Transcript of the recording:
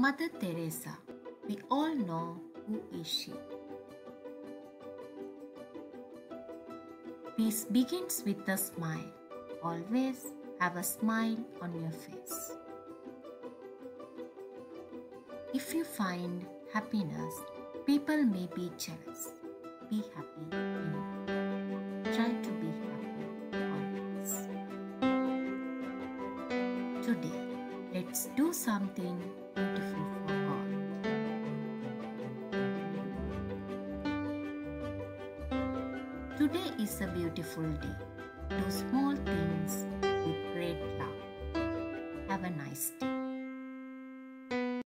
Mother Teresa, we all know who is she. Peace begins with a smile. Always have a smile on your face. If you find happiness, people may be jealous. Be happy. Try to be happy always. Today, let's do something Today is a beautiful day. Do small things with great love. Have a nice day.